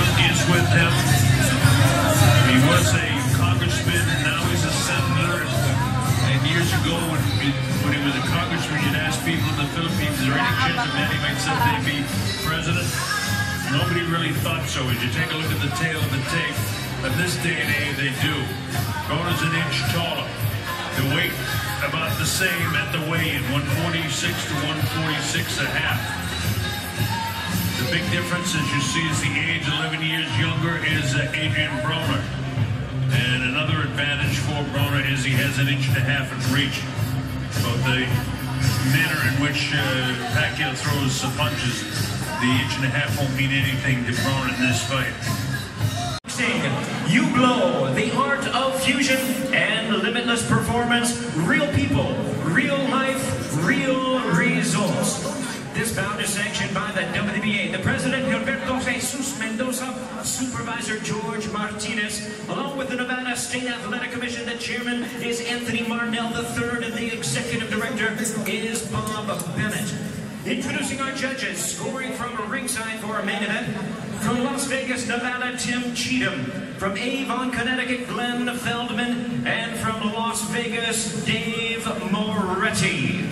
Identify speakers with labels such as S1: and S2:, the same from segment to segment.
S1: Chuck is with him. He was a congressman, and now he's a senator. And years ago, when, when he was a congressman, you'd ask people in the Philippines, is there any chance that Manny might someday be president? Nobody really thought so. As you take a look at the tale of the tape, in this day and age, they do. Broner's an inch taller. The weight about the same at the weigh-in, 146 to 146 and a half. The big difference, as you see, is the age 11 years younger is uh, Adrian Broner. And another advantage for Broner is he has an inch and a half in reach. But the manner in which uh, Pacquiao throws the punches, the inch and a half won't mean anything to Broner in this fight.
S2: You Glow, the art of fusion and limitless performance. Real people, real life, real results. This bout is sanctioned by the WBA, supervisor George Martinez, along with the Nevada State Athletic Commission. The chairman is Anthony Marnell III, and the executive director is Bob Bennett. Introducing our judges, scoring from ringside for our main event, from Las Vegas, Nevada, Tim Cheatham, from Avon, Connecticut, Glenn Feldman, and from Las Vegas, Dave Moretti.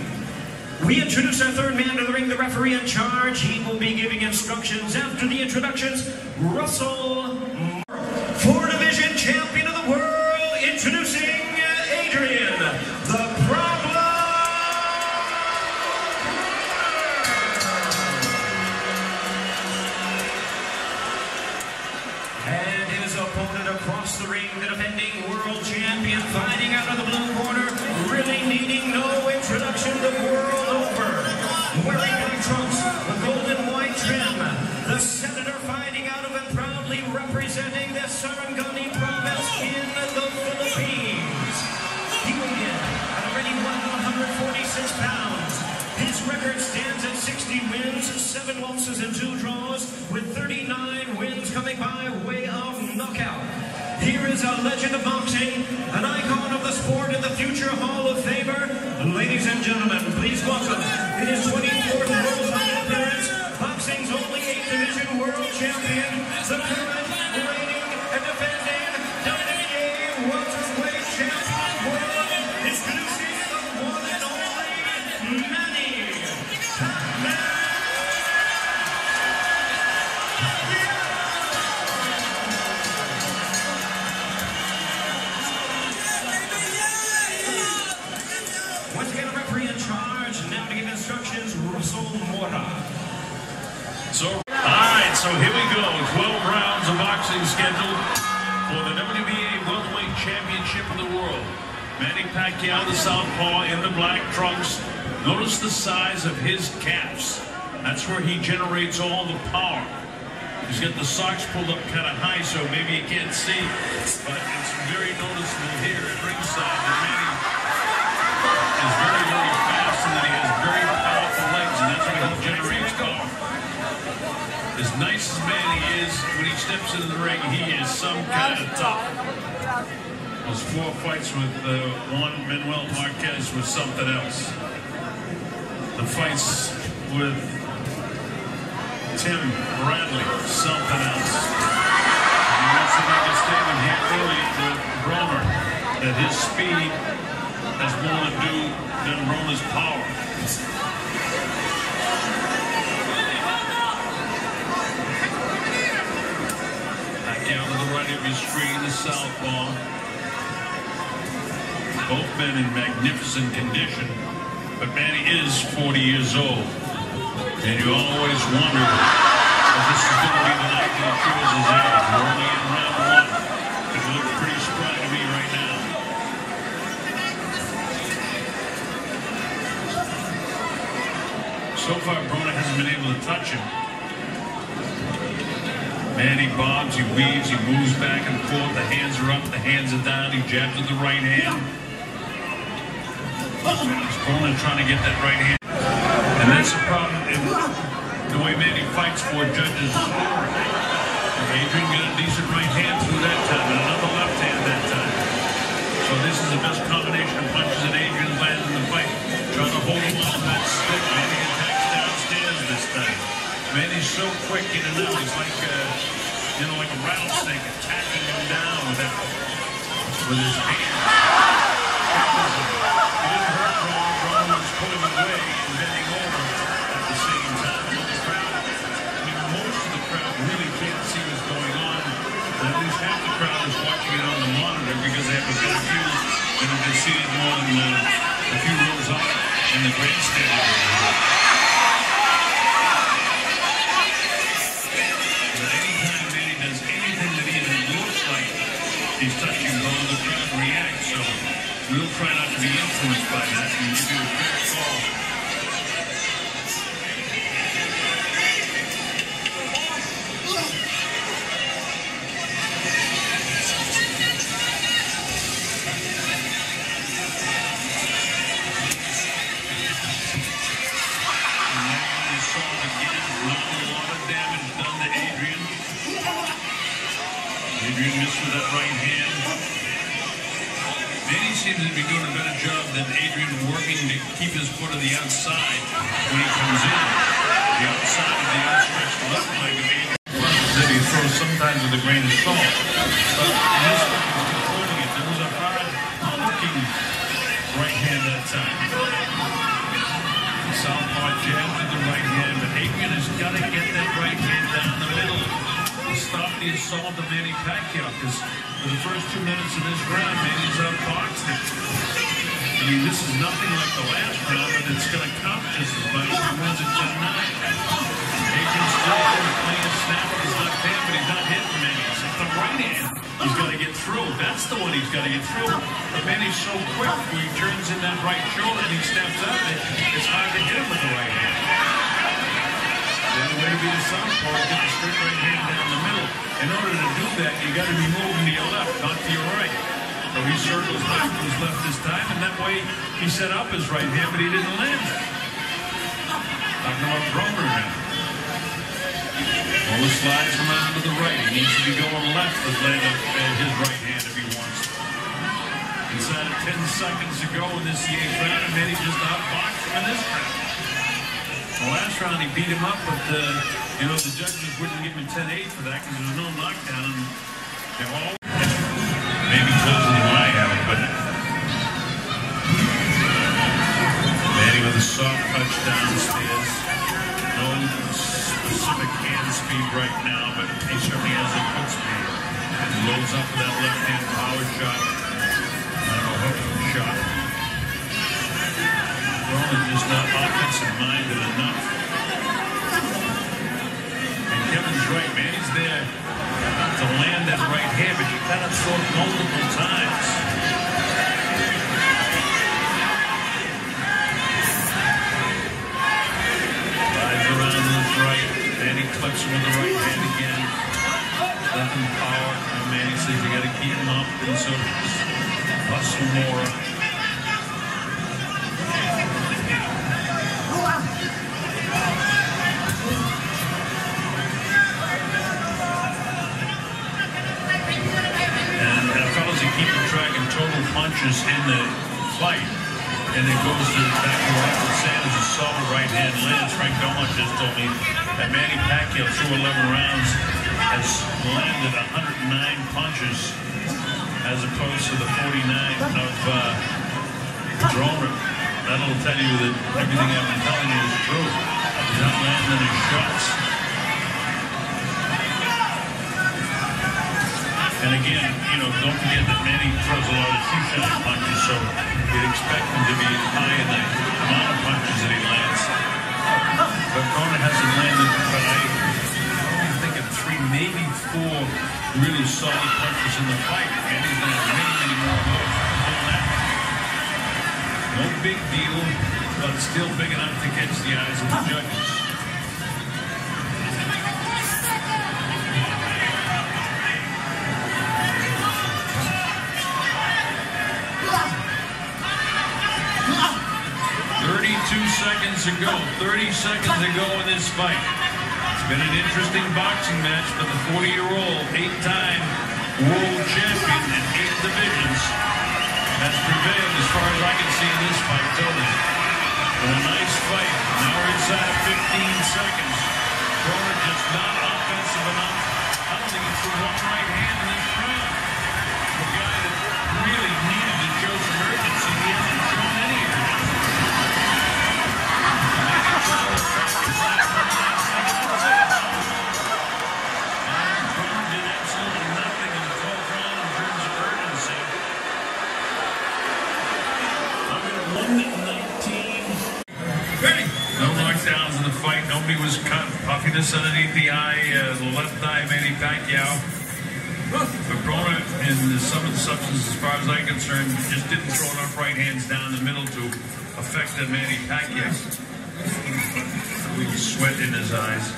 S2: We introduce our third man to the ring, the referee in charge. He will be giving instructions after the introductions. Russell Sarangani province in the Philippines. He will get at already 146 pounds. His record stands at 60 wins, 7 losses, and 2 draws, with 39 wins coming by way of knockout. Here is a legend of boxing, an icon of the sport and the future Hall of Famer. Ladies and gentlemen, please welcome in his 24th World appearance, boxing's only 8th Division World Champion, referee in charge. And now to give instructions, Russell Mora.
S1: So, all right, so here we go. 12 rounds of boxing scheduled for the WBA Welterweight Championship of the World. Manny Pacquiao, the southpaw, in the black trunks. Notice the size of his calves. That's where he generates all the power. He's got the socks pulled up kind of high, so maybe you can't see, but it's very noticeable here at ringside is, when he steps into the ring, he is some kind of tough. Those four fights with uh, Juan Manuel Marquez was something else. The fights with Tim Bradley, something else. And he wants to make a statement here early to Broner that his speed has more to do than Broner's power. Right of your screen, the southpaw. Both men in magnificent condition, but Manny is 40 years old. And you always wonder if this is going to be the night that he shows his age. We're only in round one. Because he looks pretty spry to me right now. So far, Broner hasn't been able to touch him. Manny bobs, he weaves, he moves back and forth. The hands are up, the hands are down. He jabs with the right hand. Broner trying to get that right hand. And that's the problem the way Manny fights for judges. Adrian got a decent right hand through that time and another left hand that time. So this is the best combination of punches that Adrian lands in the fight. Trying to hold him on that stick. Time. Manny's so quick in and out. He's like uh, you know, like a rattlesnake attacking him down with that, with his hand. Didn't hurt was pulling away and over at the same time. The crowd, most of the crowd really can't see what's going on. At least half the crowd is watching it on the monitor because they have a better view and they can see it more than uh, a few rows up in the grandstand. The outside when he comes in. The outside of the outstretched left leg of Adrian that he throws sometimes with a grain of salt. But this one, was controlling it. There was a hard hooking right hand that time. Southpaw jab to the right hand, but Adrian has got to get that right hand down the middle to stop the assault of Manny Pacquiao. Because for the first two minutes of this round, Manny's outboxed him. This is nothing like the last round, but it's going to count just as much if he wins at 10 9. Adrian's still playing a snap with his left hand, but he's not hitting Manny. It's the right hand he's got to get through. That's the one he's got to get through. But is so quick he turns in that right shoulder and he steps up, it, it's hard to hit him with the right hand. The only way be the southpaw is get the straight right hand down the middle. In order to do that, you got to be moving to your left, not to your right. So he circles back to his left this time, and that way he set up his right hand, but he didn't land it. Talking about Broner now. Well, the slides from out to the right. He needs to be going left with leg up his right hand if he wants to. Inside of 10 seconds to go in this eighth round, and Manny just outboxed him in this round. The last round he beat him up, but uh, you know the judges wouldn't give him 10-8 for that because there was no knockdown. They're all maybe closer than I have but Manny with a soft touch downstairs. No specific hand speed right now, but he certainly has a foot speed. And loads up with that left hand power shot. Kind a hook shot. Roman just not offensive minded enough. And Kevin's right, man. He's there to land that right hand, but you throw it multiple times. Drives around to his right. Manny clips him with the right hand again. Nothing power. And Manny says you gotta keep him up. And so plus some more. Punches in the fight. And it goes to the back to Robert Sanders, a solid right hand lands. Frank Belmont just told me that Manny Pacquiao, through 11 rounds, has landed 109 punches as opposed to the 49 of uh, Broner. That'll tell you that everything I've been telling you is true. He's not landing his shots. And again, you know, don't forget that Manny throws a lot of so you'd expect him to be high in the amount of punches that he lands. But Conor hasn't landed, but I only think of three, maybe four really solid punches in the fight. Manny's landed many, many more of those. No big deal, but still big enough to catch the eyes of the judges. Seconds to go. Thirty seconds to go in this fight. It's been an interesting boxing match, but the 40-year-old, eight-time world champion in eight divisions, has prevailed as far as I can see in this fight totally. But a nice fight. No knockdowns in the fight. Nobody was cut. Puffiness underneath the eye, uh, the left eye, Manny Pacquiao. But Broner, in the sum of the substance, as far as I'm concerned, just didn't throw enough right hands down the middle to affect the Manny Pacquiao. Little sweat in his eyes.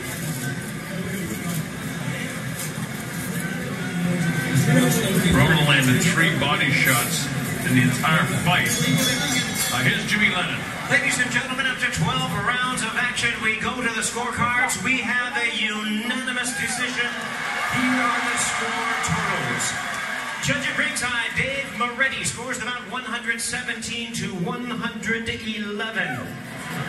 S1: Broner landed three body shots in the entire fight. Uh, here's Jimmy Lennon.
S2: Ladies and gentlemen, after 12 rounds of action, we go to the scorecards. We have a unanimous decision. Here are the score totals. Judge at ringside, Dave Moretti scores the bout 117 to 111.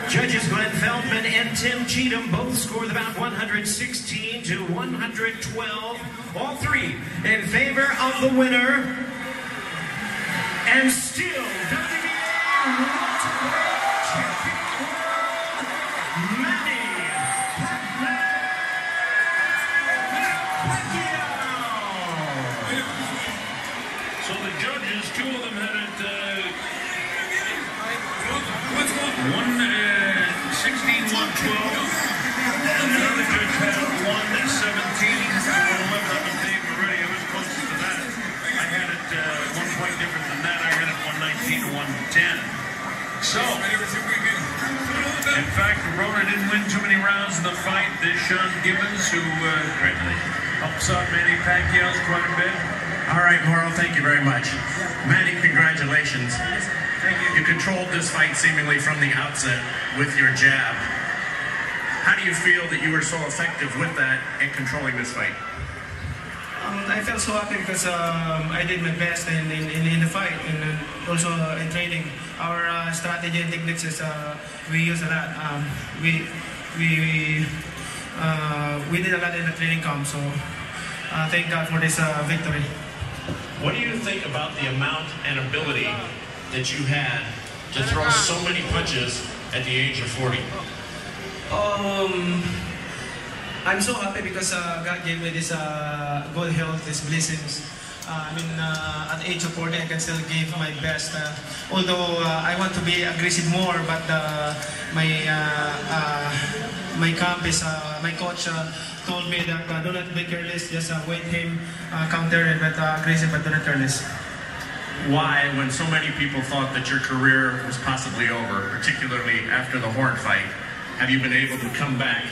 S2: Judges Glenn Feldman and Tim Cheatham both score the bout 116 to 112. All three in favor of the winner. And still,
S1: So the judges, two of them had it. Uh, one uh, 16, 112, and the other judge had it 117, 111. I'm with Dave Moretti. I was closest to that. I had it uh, one point different than that. I had it 119 to 110. So, in fact, Broner didn't win too many rounds in the fight. This Sean Gibbons, who uh, helps out Manny Pacquiao's quite a bit.
S3: All right, Moro, thank you very much. Manny, congratulations.
S1: Thank you.
S3: You controlled this fight seemingly from the outset with your jab. How do you feel that you were so effective with that in controlling this fight?
S4: I felt so happy because um, I did my best in, in, in, in the fight and uh, also uh, in training. Our uh, strategy and techniques is uh, we use a lot. Um, we we uh, we did a lot in the training camp. So uh, thank God for this uh, victory.
S3: What do you think about the amount and ability that you had to throw so many punches at the age of 40?
S4: Um, I'm so happy because uh, God gave me this uh, good health, these blessings. Uh, I mean, uh, at age of 40, I can still give my best. Uh, although uh, I want to be aggressive more, but uh, my uh, my camp is my coach told me that do not be careless, just wait him, counter it, but aggressive, but do not careless.
S3: Why, when so many people thought that your career was possibly over, particularly after the Horn fight, have you been able to come back